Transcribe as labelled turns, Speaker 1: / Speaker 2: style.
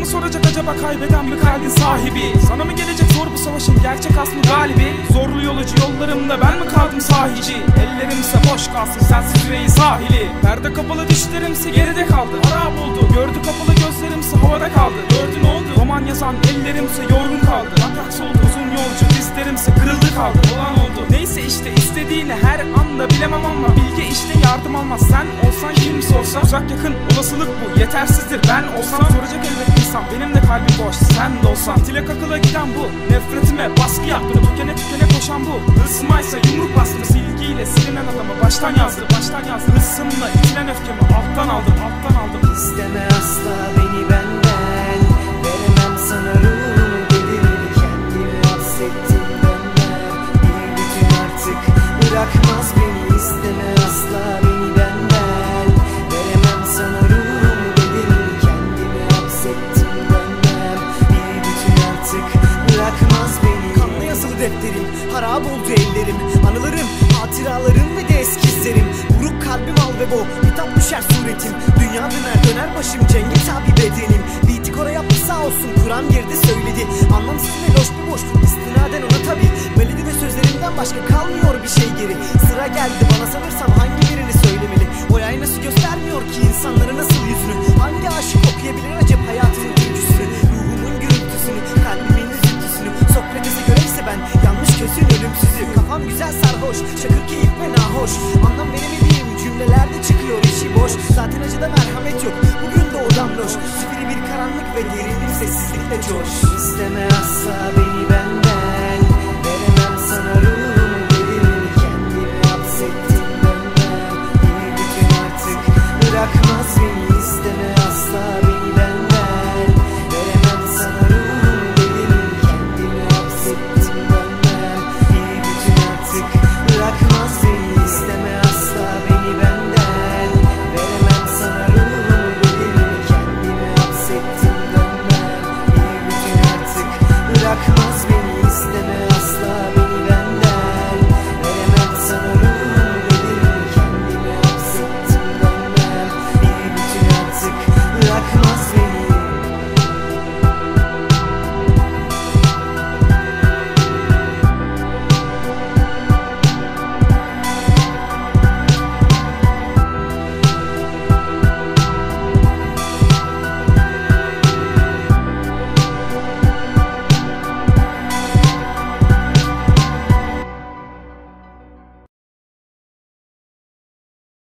Speaker 1: mı soracak acaba kaybeden mi kalbin sahibi? Sana mı gelecek zor bu savaşın gerçek aslı galibi? Zorlu yolucu yollarımda ben mi kaldım sahici? Ellerimse boş kalsın sensiz yüreğin sahili. Perde kapalı düşlerimse geride kaldı. Harap oldu. Gördü kapalı gözlerimse havada kaldı. Gördü ne oldu? Roman yazan ellerimse yorgun kaldı. Mataks oldu uzun yolcu dizlerimse kırıldı kaldı. Olan oldu. Neyse yardım almaz sen olsan kim sorsa Uzak yakın olasılık bu yetersizdir. Ben olsam Soracak elbet insan benim de kalbim boş. Sen de olsan Dilek akıla giden bu nefretime baskı yaptım Tükene tükene koşan bu hırsımaysa yumruk bastım Silgiyle silinen adamı baştan yazdı baştan yazdı
Speaker 2: defterim harap oldu ellerim. Anılarım hatıralarım ve de eskizlerim Buruk kalbim al ve bo Bitap düşer suretim. Dünya döner döner başım cenge tabi bedenim. Beat'i kora yaptı sağ olsun Kur'an girdi söyledi. Anlamsız ve loş bir boşluk istinaden ona tabi Melodi ve sözlerimden başka kalmıyor bir şey geri. Sıra geldi közün ölümsüzü Kafam güzel sarhoş. Şakır keyif ve nahoş. Anlam veremediğim cümlelerde çıkıyor içi boş. Zaten acıda merhamet yok. Bugün de odam loş. Zifiri bir karanlık ve gerildim sessizlikle coş. İsteme asla. beni